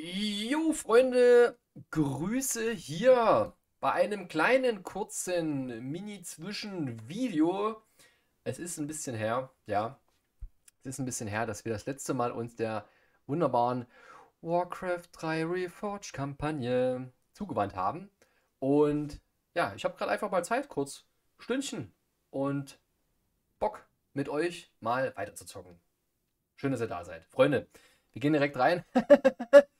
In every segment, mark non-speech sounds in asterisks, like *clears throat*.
Jo, Freunde, Grüße hier bei einem kleinen, kurzen Mini-Zwischen-Video. Es ist ein bisschen her, ja, es ist ein bisschen her, dass wir das letzte Mal uns der wunderbaren Warcraft 3 Reforged Kampagne zugewandt haben. Und ja, ich habe gerade einfach mal Zeit, kurz Stündchen und Bock mit euch mal weiter zu zocken. Schön, dass ihr da seid. Freunde, wir gehen direkt rein. *laughs*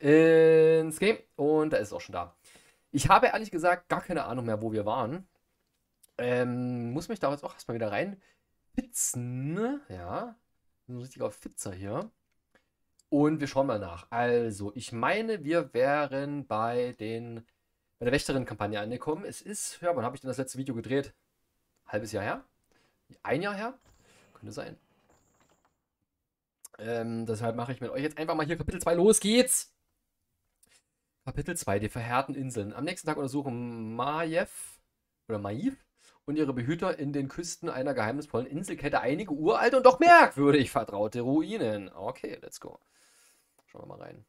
ins Game und da ist es auch schon da. Ich habe ehrlich gesagt gar keine Ahnung mehr, wo wir waren. Ähm, muss mich da jetzt auch erstmal wieder rein fitzen. Ja, ein richtiger Fitzer hier. Und wir schauen mal nach. Also, ich meine, wir wären bei den bei der Wächterin-Kampagne angekommen. Es ist, ja, wann habe ich denn das letzte Video gedreht? Halbes Jahr her? Ein Jahr her? Könnte sein. Ähm, deshalb mache ich mit euch jetzt einfach mal hier Kapitel 2. Los geht's! Kapitel 2, die verheerten Inseln. Am nächsten Tag untersuchen Majev oder Maiv und ihre Behüter in den Küsten einer geheimnisvollen Inselkette einige uralte und doch merkwürdig vertraute Ruinen. Okay, let's go. Schauen wir mal rein.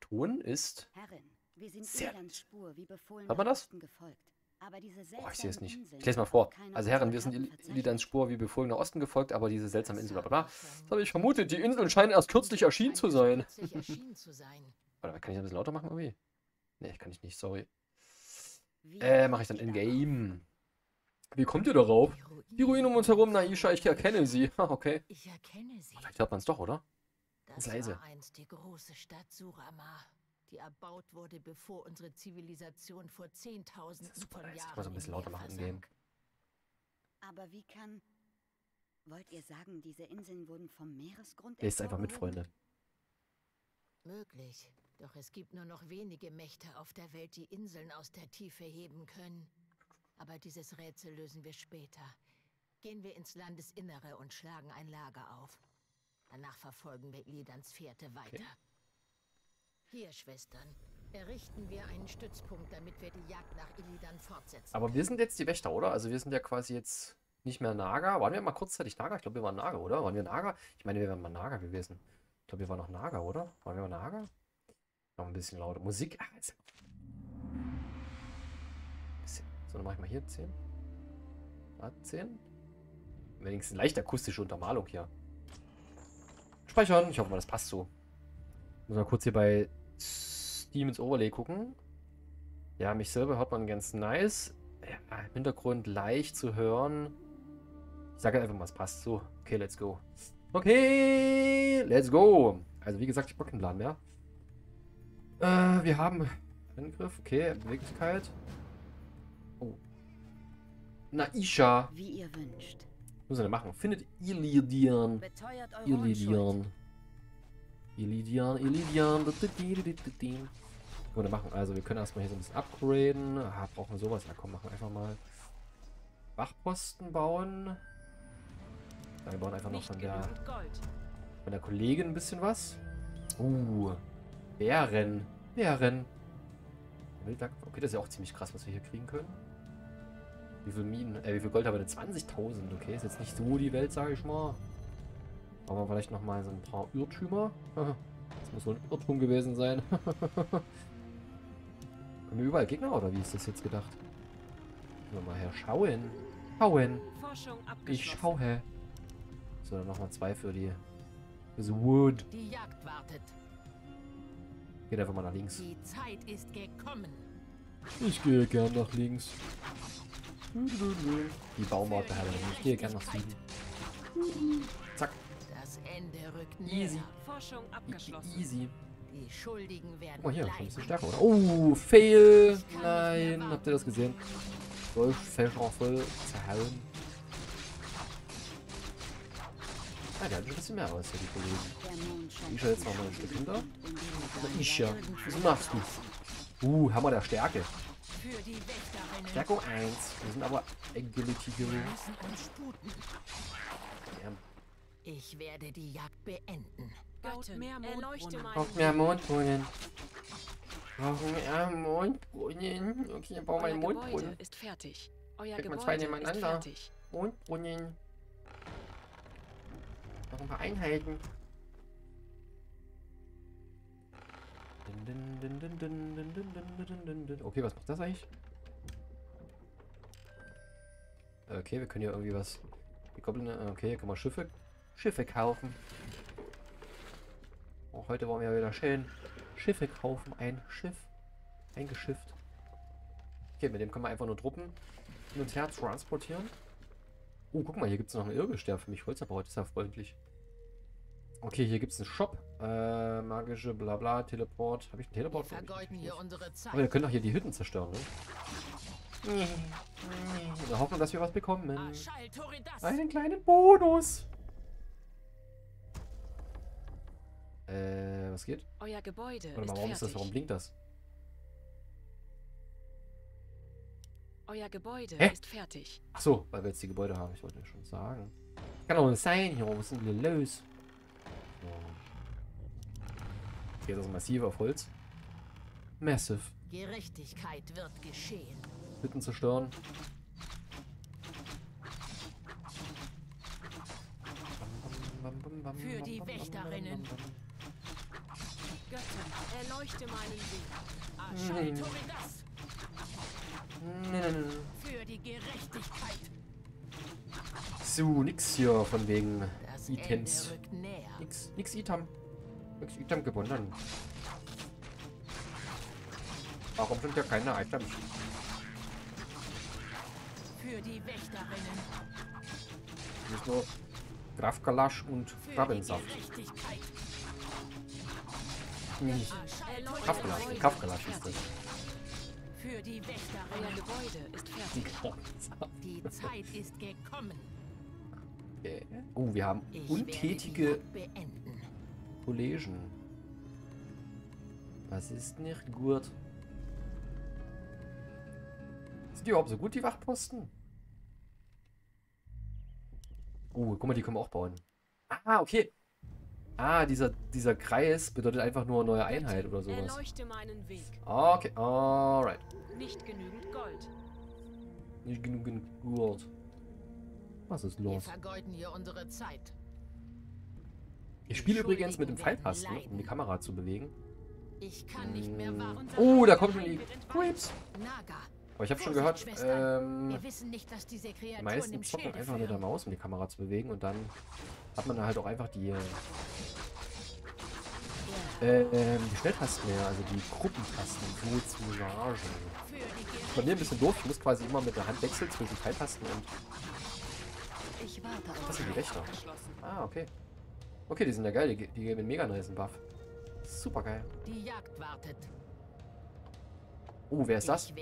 Ton ist. Herrin, wir sind Sehr Spur, wie befohlen Hat man das? Gefolgt. Oh, ich sehe es nicht. Ich lese mal vor. Also Herren, wir sind Karten verzeichnet. Lidans Spur wie befohlen nach Osten gefolgt, aber diese seltsame Insel, bla. Das habe ich vermutet. Die Inseln scheinen erst kürzlich erschienen zu sein. Warte, kann ich das ein bisschen lauter machen irgendwie? Nee, kann ich nicht, sorry. Wie Äh, mache ich dann in-game. Wie kommt ihr darauf? Die Ruinen um uns herum, Naisha, ich erkenne sie. *laughs* Ha, okay. Ich erkenne sie. Vielleicht hört man es doch, oder? Das ist leise. war einst die große Stadt Surama, die erbaut wurde, bevor unsere Zivilisation vor Zehntausenden Das ist super von leise. Jahren Kann man so ein bisschen im lauter machen in-game. Aber wie kann... Wollt ihr sagen, diese Inseln wurden vom Meeresgrund Lest einfach mit? Freunde. Möglich. Doch es gibt nur noch wenige Mächte auf der Welt, die Inseln aus der Tiefe heben können. Aber dieses Rätsel lösen wir später. Gehen wir ins Landesinnere und schlagen ein Lager auf. Danach verfolgen wir Ilidans Fährte weiter. Hier, Schwestern, errichten wir einen Stützpunkt, damit wir die Jagd nach Illidan fortsetzen. Aber wir sind jetzt die Wächter, oder? Also wir sind ja quasi jetzt nicht mehr Naga. Waren wir mal kurzzeitig Naga? Ich glaube, wir waren Naga, oder? Waren wir Naga? Ich meine, wir wären mal Naga gewesen. Ich glaube, wir waren noch Naga, oder? Waren wir mal Naga? Noch ein bisschen lauter. Musik. Ah, jetzt. So, dann mache ich mal hier 10. Da 10. Wenigstens leicht akustische Untermalung hier. Speichern. Ich hoffe mal, das passt so. Muss mal kurz hier bei Steam ins Overlay gucken. Ja, mich selber hört man ganz nice. Ja, Im Hintergrund leicht zu hören. Ich sage einfach mal, es passt so. Okay, let's go. Okay, let's go. Also wie gesagt, ich habe keinen Plan mehr. Äh, wir haben Angriff, okay, Beweglichkeit. Oh. Naisha. Wie ihr wünscht. Was er denn machen? Findet Illidian. Illidian. Illidian, Illidian. Können wir machen. Also wir können erstmal hier so ein bisschen upgraden. Ah, brauchen wir sowas? Ja komm, machen wir einfach mal Wachposten bauen. Ja, wir bauen einfach noch von der, von der Kollegin ein bisschen was. Uh, Bären. Bären. Wildlack. Okay, das ist ja auch ziemlich krass, was wir hier kriegen können. Wie viel Minen, äh, wie viel Gold haben wir denn? 20.000, okay, ist jetzt nicht so die Welt, sage ich mal. Brauchen wir vielleicht nochmal so ein paar Irrtümer. *laughs* Das muss wohl ein Irrtum gewesen sein. *laughs* Kommen hier überall Gegner oder wie ist das jetzt gedacht? Können wir mal her schauen. Schauen. Ich schaue. So, dann nochmal zwei für die. Für Wood. Die Jagd wartet. Geht einfach mal nach links. Die Zeit ist gekommen. Ich gehe gern nach links. Die Baumart behalten. Ich gehe gern nach Süden. Zack. Das Ende rückt Easy. näher. Forschung E- abgeschlossen. Easy. Die Schuldigen werden Guck mal hier, schon ein bisschen stärker, oder? Oh, Fail! Nein, habt ihr das gesehen? Wolf fällt auch voll zerhauen. Ah, der hat ein bisschen mehr aus, hier, die Kollegen. Ich schau jetzt zu noch mal ein Stück hinter. Na, seiner ich ja. Was machst du? Uh, Hammer der Stärke. Stärkung 1. Wir sind aber Agility Wir. Ja. Ich werde die Jagd beenden. Gott, mehr mein Braucht mehr Mondbrunnen. Brauchen mehr Mondbrunnen. Okay, Euer meinen Gebäude Mondbrunnen. ist fertig. Euer Steck mal zwei Gebäude ist nebeneinander. fertig. Mondbrunnen. Noch ein paar Okay, was macht das eigentlich? Okay, wir können hier irgendwie was... Die Goblin... Okay, hier kann man Schiffe... Schiffe kaufen. Auch heute wollen wir wieder schön Schiffe kaufen. Ein Schiff. Ein Eingeschifft. Okay, mit dem können wir einfach nur Truppen hin und her transportieren. Oh, guck mal, hier gibt es noch einen der für mich Holz abbaut. Ist ja freundlich. Okay, hier gibt es einen Shop. Äh, magische Blabla, Teleport. Habe ich einen Teleport? Wir vergeuden hier unsere Zeit. Aber wir können doch hier die Hütten zerstören, ne? Wir hoffen, dass wir was bekommen. Toridas. Einen kleinen Bonus. Äh, was geht? Euer Gebäude Warte mal, warum ist das? Warum blinkt das? Euer Gebäude Hä? ist fertig. Ach so, weil wir jetzt die Gebäude haben. Ich wollte ja schon sagen. Kann doch nicht sein hier. Ist denn hier los? So. Hier ist das massiv auf Holz. Massive. Gerechtigkeit wird geschehen. Hütten zerstören. Für die Wächterinnen. Götter, erleuchte meinen Weg. Aschal Hm. Toridas. Nee, nee, nee. Für die Gerechtigkeit. So, nix hier von wegen Das Items. Nix, nix Item. Nix Item gewonnen. Warum sind ja keine Items? Für die Wächterinnen. Nicht nur Grafgalasch und Krabbensaft. Hm, ist ist das. Für die Euer Wächterinnen. Gebäude ist fertig. *laughs* Die Zeit ist gekommen. Okay. Oh, wir haben Ich untätige. Kollegen. Das ist nicht gut. Sind die überhaupt so gut, die Wachposten? Oh, guck mal, die können wir auch bauen. Ah, okay. Ah, dieser, dieser Kreis bedeutet einfach nur neue Einheit oder sowas. Erleuchte meinen Weg. Okay, alright. Nicht genügend Gold. Nicht genug Gold. Was ist Wir los? vergeuden hier unsere Zeit. Ich spiele übrigens mit dem Pfeiltasten, um die Kamera zu bewegen. Ich kann nicht mehr Mm. warten. Oh, da kommen schon die. Creeps. Aber ich habe schon gehört, ähm, die meisten zocken einfach mit der. Maus, um die Kamera zu bewegen und dann hat man da halt auch einfach die, äh, ähm, die Schnelltasten mehr, also die Gruppentasten sozusagen. Für die Bei mir ein bisschen doof, ich muss quasi immer mit der Hand wechseln zwischen Teiltasten und... Das sind die Wächter. Ah, okay. Okay, die sind ja geil, die, die geben einen mega nice Buff. Super geil. Die Jagd wartet. Oh, wer ist das?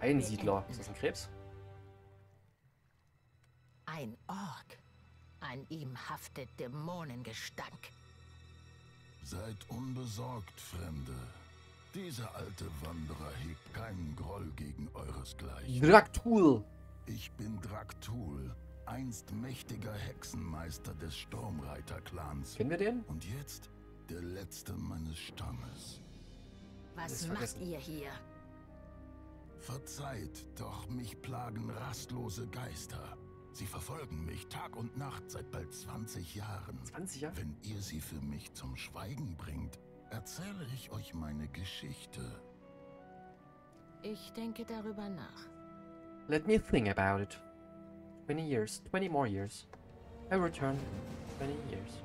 Einsiedler. Ist das ein Krebs? An ihm haftet Dämonengestank. Seid unbesorgt, Fremde. Dieser alte Wanderer hegt keinen Groll gegen euresgleichen. Draktul. Ich bin Draktul, einst mächtiger Hexenmeister des Sturmreiter-Clans. Kennen wir den? Und jetzt der letzte meines Stammes. Was macht ihr hier? Verzeiht, doch mich plagen rastlose Geister. Sie verfolgen mich Tag und Nacht seit bald 20 Jahren. 20 Jahre? Wenn ihr sie für mich zum Schweigen bringt, erzähle ich euch meine Geschichte. Ich denke darüber nach. Let me think about it. 20 years, 20 more years. I return 20 years.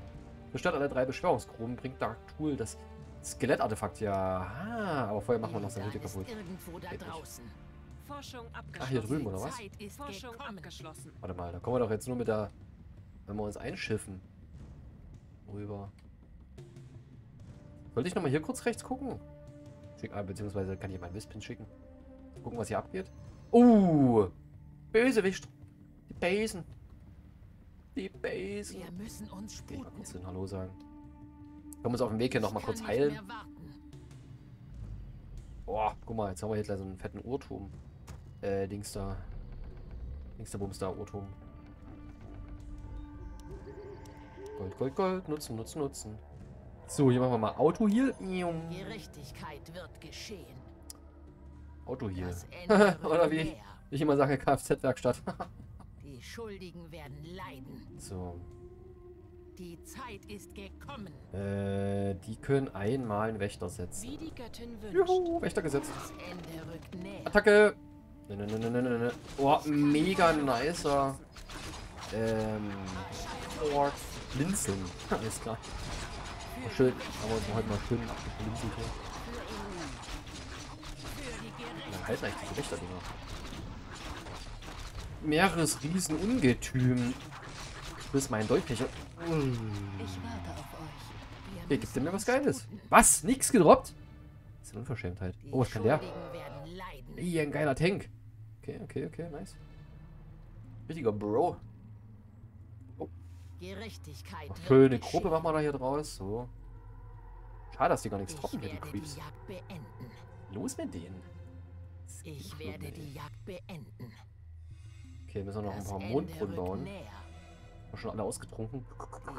Bestatt alle drei Beschwörungsgruben bringt Dark Tool das Skelettartefakt ja. Ah, aber vorher machen wir noch seine Hütte ist kaputt. irgendwo da Geht nicht. Forschung abgeschlossen. Ach, hier drüben, oder was? Forschung abgeschlossen. Warte mal, da kommen wir doch jetzt nur mit der. Wenn wir uns einschiffen. Rüber. Wollte ich nochmal hier kurz rechts gucken? Schick, ah, beziehungsweise kann ich meinen Wispin schicken. Gucken, was hier abgeht. Uh! Bösewicht! Die Besen! Die Besen! Wir müssen uns Okay, mal sputen. kurz hin Hallo sagen. Können wir uns auf dem Weg hier nochmal kurz heilen? Boah, guck mal, jetzt haben wir hier gleich so einen fetten Uhrturm. Äh, Dings da. Dings da, Bums da, Uhrturm. Gold, Gold, Gold. Nutzen, nutzen, nutzen. So, hier machen wir mal Auto hier. Gerechtigkeit wird geschehen. Auto hier. *laughs* Oder wie ich, immer sage, Kfz-Werkstatt. *laughs* Die Schuldigen werden leiden. so. Die Zeit ist gekommen. Äh, die können einmal einen Wächter setzen. Wie die Göttin wünscht. Juhu, Wächter gesetzt. Attacke! Ne, ne, ne, ne, ne, ne. Oh, mega nicer. Ähm. Ort. Blinzeln. Alles klar. Oh, schön. Uns heute mal schön abgeblinzelt hier. Dann halten eigentlich diese Wächterdinger. Meeresriesen Ungetüm. Bis mein Dolchfächer. Ich warte auf euch. Hier, gibt der mir was Geiles? Was? Nix gedroppt? Das ist eine Unverschämtheit. Die Oh, was kann der? Ey, ein geiler Tank. Okay, okay, okay, nice. Richtiger Bro. Gerechtigkeit. Noch wird schöne. Gruppe machen wir da hier draus. So. Schade, dass die gar nichts Ich trocken hier, die Creeps. die. Los mit denen. Ich werde die Jagd beenden. Okay, müssen wir noch ein paar Mondbrunnen bauen. näher. Haben schon alle ausgetrunken.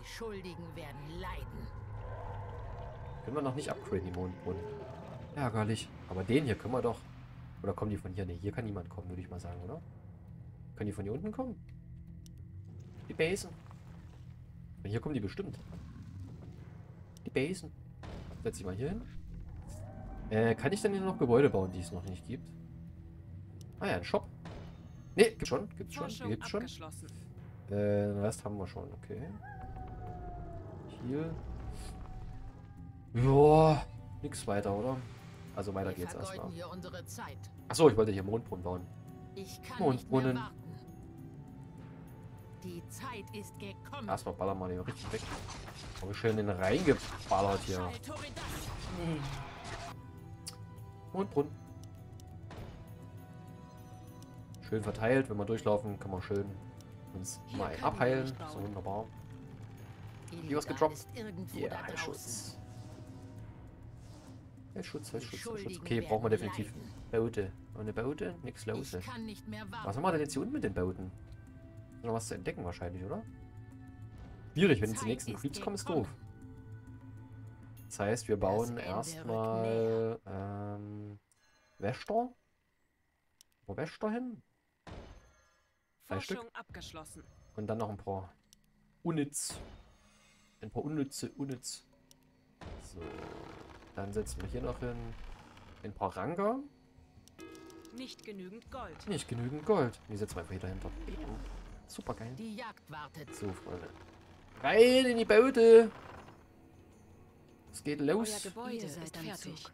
Die Schuldigen werden leiden. Können wir noch nicht upgraden, die Mondbrunnen. Ärgerlich. Aber den hier können wir doch. Oder kommen die von hier? Ne, hier kann niemand kommen, würde ich mal sagen, oder? Können die von hier unten kommen? Die Basen. Von hier kommen die bestimmt. Die Basen. Setz ich mal hier hin. Äh, kann ich denn hier noch Gebäude bauen, die es noch nicht gibt? Ah ja, ein Shop. Ne, gibt's schon. Gibt's schon. Forschung Gibt's schon. Äh, den Rest haben wir schon, okay. Hier. Ja, nix weiter, oder? Also weiter Wir geht's erstmal. hier unsere Zeit. Achso, ich wollte hier Mondbrunnen bauen. Ich kann Mondbrunnen. Die Zeit ist gekommen. Erstmal ballern wir den richtig weg. Aber schön den reingeballert hier. Mondbrunnen. Schön verteilt, wenn wir durchlaufen, kann man schön uns Hier mal wir abheilen. So wunderbar. Hier was gedroppt. draußen. Heilschutz. Heilschutz, Heilschutz, Heilschutz. Okay, brauchen wir definitiv. Boote. Ohne Boote, nix los. Ich kann nicht mehr warten. Was haben wir denn jetzt hier unten mit den Booten? Ist noch was zu entdecken wahrscheinlich, oder? Schwierig, wenn jetzt die nächsten Creeps kommen, ist doof. Das heißt, wir bauen erstmal ähm, Wächter. Wo Wächter hin? Drei Stück. Abgeschlossen. Und dann noch ein paar Unnütz. Ein paar unnütze Unnütz. So. Dann setzen wir hier noch hin ein paar Ranker. Nicht genügend Gold. Nicht genügend Gold. Die setzen wir einfach hier dahinter. Super geil. Die Jagd wartet. So, Freunde. Rein in die Boote. Es geht Euer los. Gebäude Ihr seid ist fertig.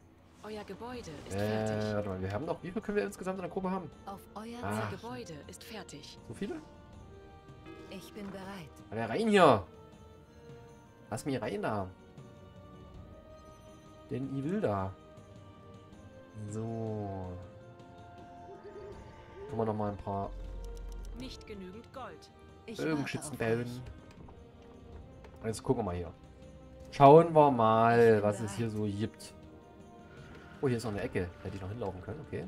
Euer Gebäude ist Äh, fertig. warte mal, wir haben noch. Wie viel können wir insgesamt in der Gruppe haben? Auf euer. Euer Zeichen. Gebäude ist fertig. So viele? Ich bin bereit. Alle rein hier. Lass mich rein da. Denn ich will da. So. Können wir noch mal ein paar Nicht genügend Gold. Auf bauen. Jetzt gucken wir mal hier. Schauen wir mal, was es hier so gibt. Oh, hier ist noch eine Ecke. Hätte ich noch hinlaufen können, okay.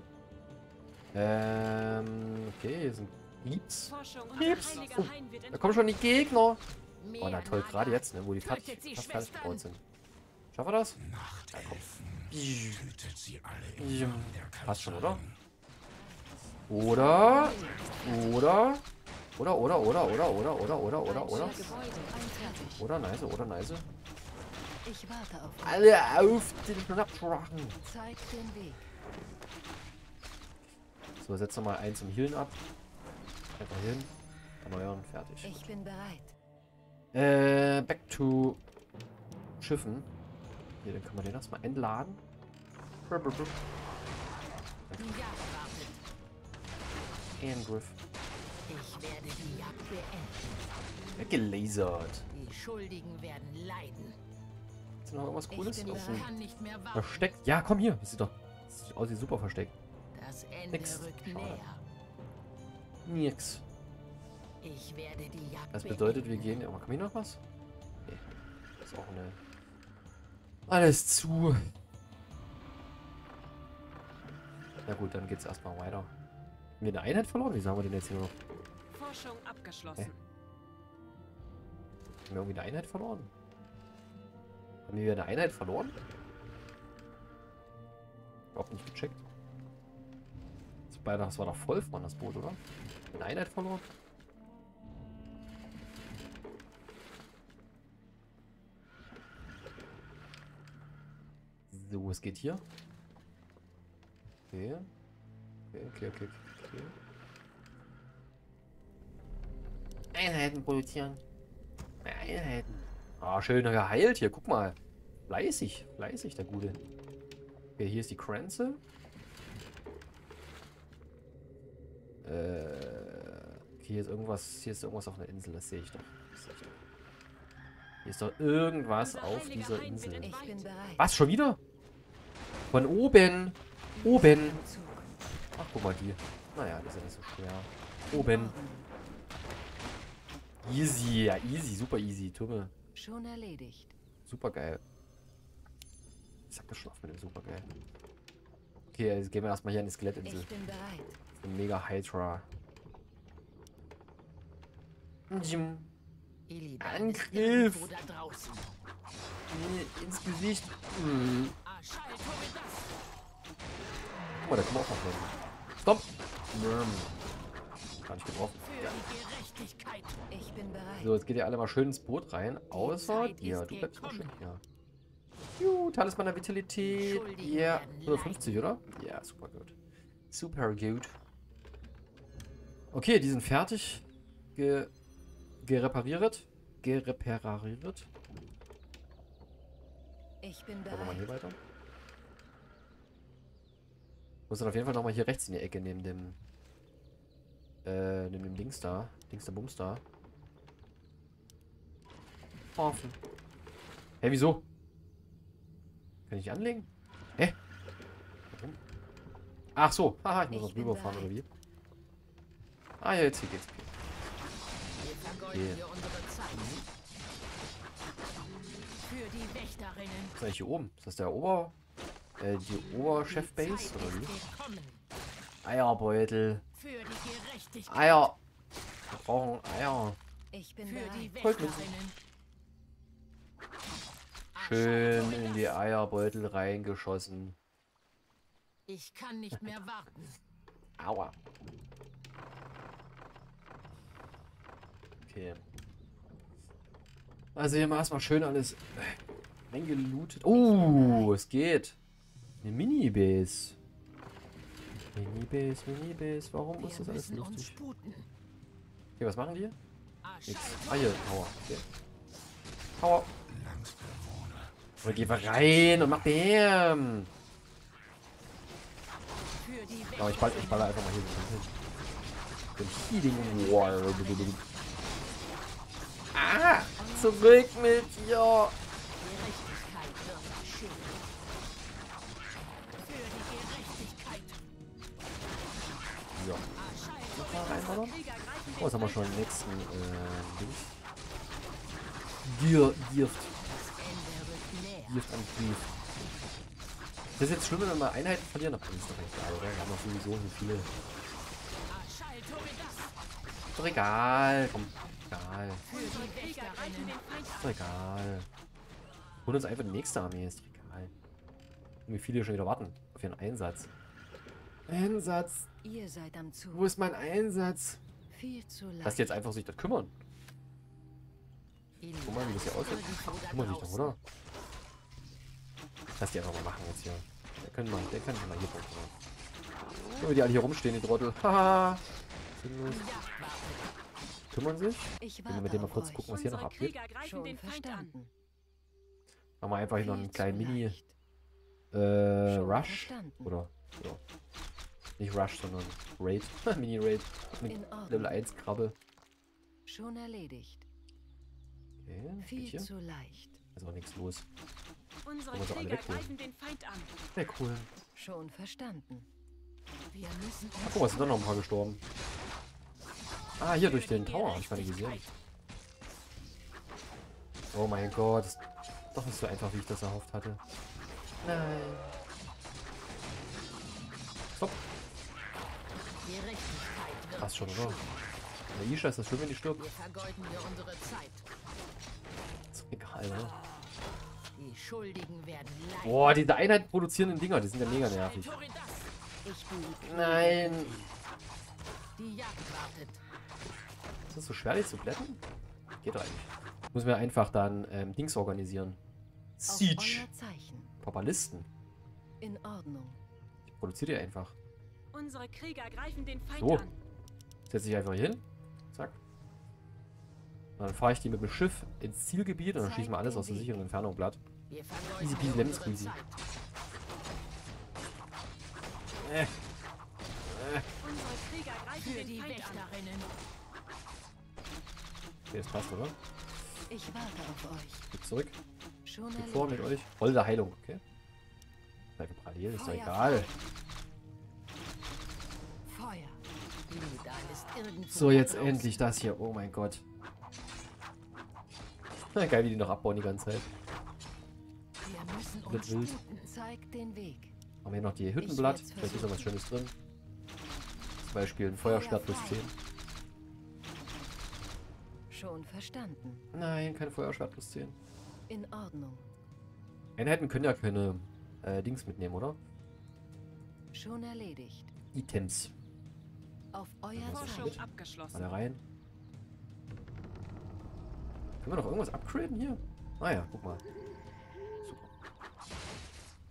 Ähm, okay, hier sind Pieps. heiliger Oh, Da kommen schon die Gegner. Oh, na toll, gerade jetzt, ne, wo die sie, fast fertig gebaut sind. Schaffen wir das? Ja, der passt schon, Kanzleien. Oder? Oder? Oder, oder, oder, oder, oder, oder, oder, oder, oder? Oder, nice, oder, nice. Ich warte auf euch. Alle auf den Weg. So, setzen wir mal eins zum Healen ab. Einfach hin. Erneuern, fertig. Ich bin bereit. Äh, back to Schiffen. Hier, dann können wir den erstmal entladen. Brr, Angriff. Ich werde die Jagd beenden. Weggelasert. Die Schuldigen werden leiden. Ist noch irgendwas Cooles? Versteckt? Ja, komm hier. Das sieht doch das sieht aus wie super versteckt. Das Ende Nix. Nix. Ich werde die Jagd Das bedeutet, wir gehen. Aber kann hier noch was? Nee. Ist auch eine. Alles zu. Na gut, dann geht's erstmal weiter. Haben wir eine Einheit verloren? Wie sagen wir denn jetzt hier noch? Forschung abgeschlossen. Haben wir irgendwie eine Einheit verloren? Haben wir eine Einheit verloren? Überhaupt nicht gecheckt. Das war, das war doch voll von das Boot, oder? Eine Einheit verloren? So, es geht hier. Okay. Okay, okay, okay, okay. Einheiten produzieren. Einheiten. Ah, schön geheilt hier. Guck mal. Fleißig. Fleißig, der Gute. Okay, hier ist die Kränze. Äh, hier ist irgendwas. Hier ist irgendwas auf einer Insel. Das sehe ich doch. Hier ist doch irgendwas auf dieser Insel. Was? Schon wieder? Von oben. Oben. Ach, guck mal, die. Naja, die ist ja nicht so schwer. Oben. Easy. Ja, easy. Super easy. Tumme. Schon erledigt. Super geil. Ich sag das schon oft mit dem super geil. Okay, jetzt gehen wir erstmal hier an die Skelettinsel. Ich bin bereit. Mega Hydra. Jim. Angriff! ins Gesicht. Hm. Mal, da kann man auch noch helfen. Stopp! Gerechtigkeit! Ich bereit. So, jetzt geht ihr alle mal schön ins Boot rein. Außer dir. Du bleibst mal schön hier. Juhu, Talisman der Vitalität. Ja, werden 150, oder? Ja, super gut. Super gut. Okay, die sind fertig. Ge gerepariert. Gerepariert. Ich bin wir mal bereit. hier weiter. Muss dann auf jeden Fall nochmal hier rechts in die Ecke neben dem. Äh, neben dem Dings da. Dings der Bums da. Offen. Hä, wieso? Kann ich anlegen? Hä? Warum? Ach so. Haha, ich muss noch bin drüber fahren, oder wie? Ah ja, jetzt hier geht's. Hier die Wächterinnen. Was ist eigentlich hier oben? Ist das der Ober... Äh, die Oberchef-Base, oder wie? Eierbeutel. Für die Gerechtigkeit. Eier. Wir brauchen Eier. Ich bin Für die. Schön in die. Eierbeutel reingeschossen. Ich kann nicht mehr warten. Aua. Okay. Also hier mal erstmal schön alles äh, eingelootet. Oh, es geht. Eine Mini-Base. Mini-Base, Mini-Base. Warum ist Wir das alles lustig? Okay, was machen die? Aschal Nix. Ah, hier, Power. Okay. Power. Oder geh mal rein und mach die Aber ich baller, ich baller einfach mal hier so hin. Den Healing Wall. Ah! Zurück mit dir! Greifen Oh, jetzt haben wir schon den nächsten äh. Gier, Gift. Gift an Gift. Das ist jetzt schlimm, wenn wir Einheiten verlieren. Aber ist doch egal, oder? Wir haben doch sowieso so viele. Ist doch egal. Komm, egal. Ist doch egal. Holen uns einfach die nächste Armee. Ist doch egal. Und wie viele schon wieder warten auf ihren Einsatz. Einsatz. Ihr seid am Zug. Wo ist mein Einsatz? Viel zu leicht. Lass die jetzt einfach sich das kümmern. Guck mal, wie das hier aussieht. Kümmern sich doch, oder? Lass die einfach mal machen jetzt hier. Der können mal, der kann mal hier. Guck mal, wie die alle hier rumstehen, die Trottel. Haha. Kümmern sich. Ich Wenn wir warte mit dem mal kurz euch. gucken, was hier noch abgeht. Verstanden. Machen wir einfach hier noch einen kleinen Mini äh, Rush. Oder ja. Nicht Rush, sondern Raid. *laughs* Mini Raid. Mit In Ordnung. Level 1 Krabbe. Schon erledigt. Okay, Viel hier? zu leicht. Ist auch nichts los. Unsere Krieger greifen den Feind an. Ja, cool. Schon verstanden. Wir müssen Ach, guck mal, es sind doch noch ein paar gestorben. Ah, hier durch den Tower. Hab ich gar nicht gesehen. Oh mein Gott. ist Doch nicht so einfach, wie ich das erhofft hatte. Nein. Stopp. Passt schon, oder? Aisha, ist das schlimm, wenn die stirbt? Ist egal, oder? Die. Boah, diese Einheit produzierenden Dinger, die sind ja mega nervig. Nein. Die Jagd wartet. Ist das so schwer, die zu glätten? Geht doch eigentlich. Muss mir einfach dann ähm, Dings organisieren. Siege. Papalisten. In Ordnung. Ich produziere die einfach. Unsere Krieger greifen den Feind So. an. Setze ich einfach hier hin. Zack. Und dann fahre ich die mit dem Schiff ins Zielgebiet und dann schießen wir alles aus der sicheren Entfernung platt. Wir Easy peasy hier lemon unsere squeezy. Äh. Für die. Wächterinnen. Okay, das passt, oder? Ich warte auf euch. Geht zurück. Schon Geht vor mit euch. Roll der Heilung, okay? Seid ihr parallel, ist doch Feuer egal. So, jetzt endlich das hier. Oh mein Gott. Na, *laughs* geil, wie die noch abbauen die ganze Zeit. Wir müssen Wird uns wild. Haben wir noch die Hüttenblatt. Vielleicht ist da was. Schönes drin. Zum Beispiel ein Feuerschwert plus 10. Schon verstanden. Nein, kein Feuerschwert plus 10. In Ordnung. Einheiten können ja keine äh, Dings mitnehmen, oder? Schon erledigt. Items. Auf euer Forschung mit? abgeschlossen. Alle rein. Können wir noch irgendwas upgraden hier? Ah ja, guck mal. Super.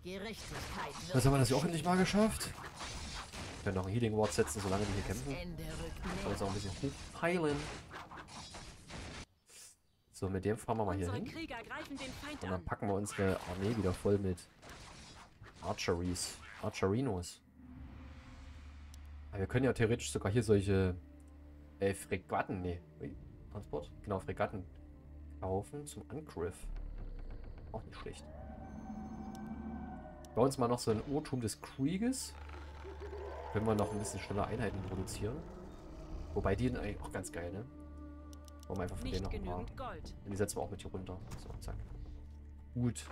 Gerechtigkeit wird Was haben wir das hier auch endlich mal geschafft? Wir können noch ein Healing Ward setzen, solange die hier kämpfen. Näher. uns auch ein bisschen hoch heilen. So, mit dem fahren wir mal hier hin. Und dann an. packen wir unsere Armee wieder voll mit Archeries. Archerinos. Aber wir können ja theoretisch sogar hier solche äh, Fregatten, nee, Transport? Genau, Fregatten kaufen zum Angriff. Auch nicht schlecht. Bei uns mal noch so ein Urtum des Krieges. Können wir noch ein bisschen schneller Einheiten produzieren. Wobei die sind eigentlich auch ganz geil, ne? Wollen wir einfach von denen noch genügend Gold. Die setzen wir auch mit hier runter. So, zack. Gut.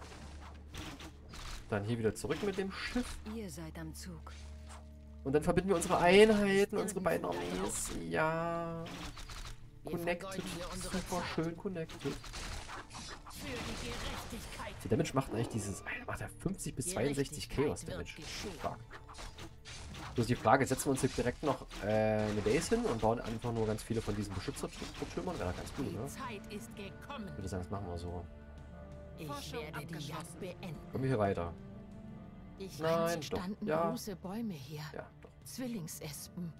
Dann hier wieder zurück mit dem Schiff. Ihr seid am Zug. Und dann verbinden wir unsere Einheiten, unsere beiden Armees. Ja. Connected. hier Super schön connected. Die Damage macht eigentlich dieses. Alter, Macht er 50 bis 62 Chaos Damage. Stark. Bloß die Frage, setzen wir uns jetzt direkt noch äh, eine Base hin und bauen einfach nur ganz viele von diesen Beschützertürmern? Wäre ganz cool, ne? Ich würde sagen, das machen wir so. Ich werde die Jagd beenden. Kommen wir hier weiter? Ich Nein, standen Ja. große Bäume hier. Ja. Zwillingsespen,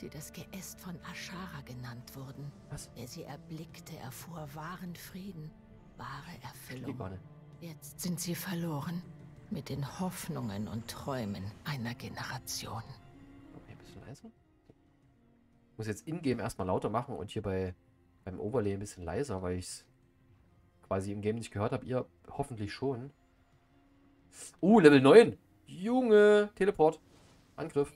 die das Geäst von Ashara genannt wurden. Was? Wer sie erblickte, erfuhr wahren Frieden, wahre Erfüllung. Jetzt sind sie verloren. Mit den Hoffnungen und Träumen einer Generation. Okay, ein bisschen leiser. Ich muss jetzt in-game erstmal lauter machen und hier bei beim Overlay ein bisschen leiser, weil ich es quasi im Game nicht gehört habe. Ihr hoffentlich schon. Uh, Level 9. Junge, Teleport. Angriff.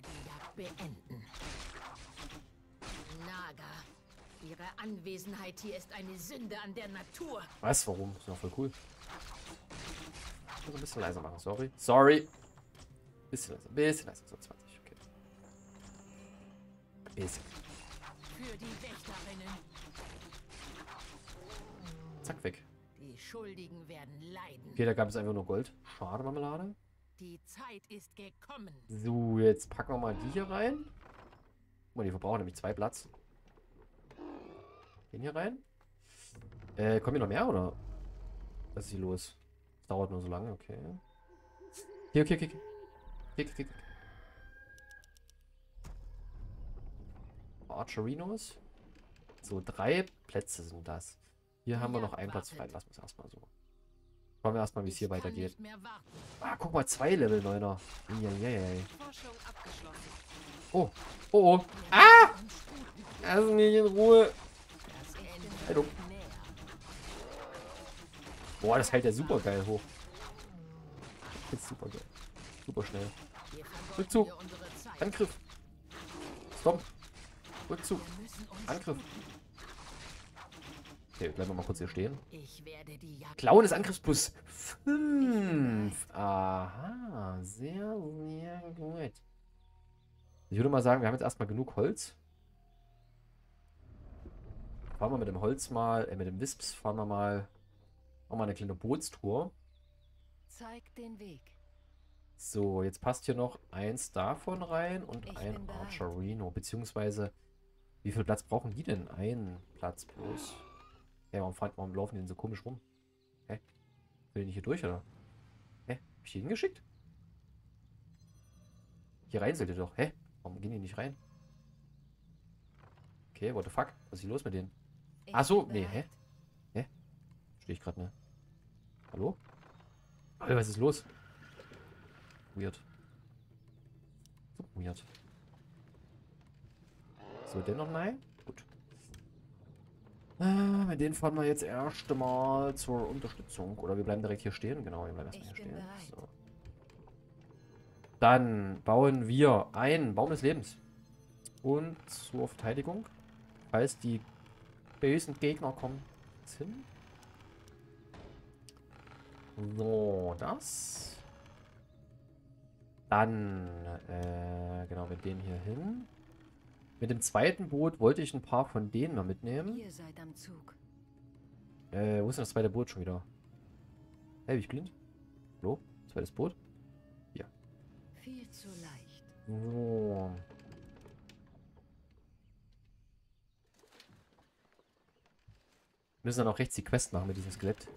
Ihre Anwesenheit hier ist eine Sünde an der Natur. Was? Warum? Ist doch voll cool. Ich muss ein bisschen leiser machen. Sorry. Sorry. Bisschen leiser. Bisschen leiser. So 20. Okay. Bisschen. Für die Wächterinnen. Zack, weg. Schuldigen werden leiden. Okay, da gab es einfach nur Gold. Schade, Marmelade. Die Zeit ist gekommen. So, jetzt packen wir mal die hier rein. Guck mal, die verbrauchen nämlich zwei Platz. Den hier rein. Äh, kommen hier noch mehr oder? Was ist hier los? Das dauert nur so lange, okay. Hier, okay, okay, okay. okay, okay, okay. Archerinos. So, drei Plätze sind das. Hier haben wir noch einen Platz frei. Lassen wir es erstmal so. Schauen wir erstmal, wie es hier weitergeht. Ah, guck mal, zwei Level 9er. Eieiei. Forschung abgeschlossen. Oh, oh, oh. Ah! Lass mich in Ruhe. Näher. Boah, das hält ja super geil hoch. Ist super geil. Super schnell. Rückzug. Angriff. Stop. Rückzug. Uns Angriff. Okay, bleiben wir mal kurz hier stehen. Ich werde die Jagd Klauen ist Angriffs plus 5. Aha, sehr, sehr gut. Ich würde mal sagen, wir haben jetzt erstmal genug Holz. Fahren wir mit dem Holz mal, äh, mit dem Wisps fahren wir mal, machen wir eine kleine Bootstour. Zeig den Weg. So, jetzt passt hier noch eins davon rein und Ich ein. Archerino. Beziehungsweise, wie viel Platz brauchen die denn? Ein Platz bloß. Ja, warum, fahren, warum laufen die denn so komisch rum? Hä? Will die nicht hier durch, oder? Hä? Hab ich die hingeschickt? Hier rein sollt ihr doch. Hä? Warum gehen die nicht rein? Okay, what the fuck? Was ist hier los mit denen? Ich Ach so, nee, bereit. hä? Stehe ich gerade, ne? Hallo? Alter, was ist los? Weird. So weird. So, dennoch nein? Äh, mit denen fahren wir jetzt erst mal zur Unterstützung. Oder wir bleiben direkt hier stehen. Genau, wir bleiben erstmal hier stehen. So. Dann bauen wir einen Baum des Lebens. Und zur Verteidigung, falls die bösen Gegner kommen, hin. So, das. Dann, äh, genau, mit dem hier hin. Mit dem zweiten Boot wollte ich ein paar von denen mal mitnehmen. Ihr seid am Zug. Äh, wo ist denn das zweite Boot schon wieder? Hey, bin ich blind? Hallo? Zweites Boot? Viel zu leicht. So. Wir müssen dann auch rechts die Quest machen mit diesem Skelett.